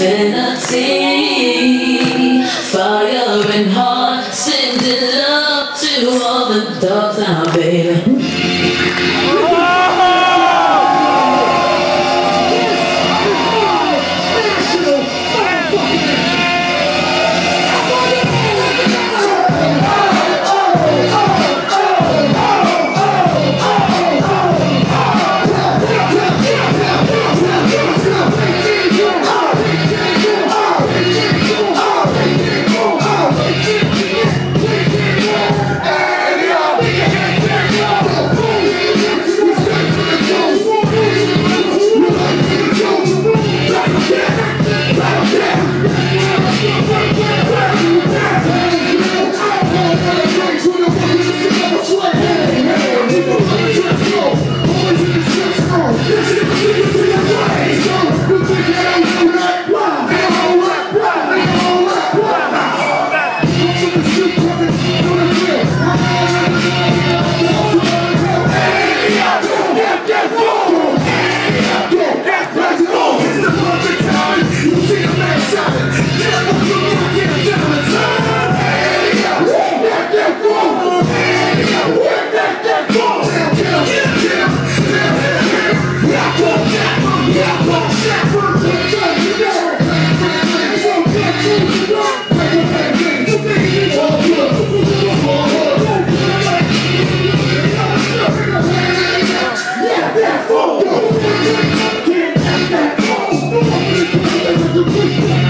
infinity. Fire and heart, sending love to all the dogs now, baby. Jesus to.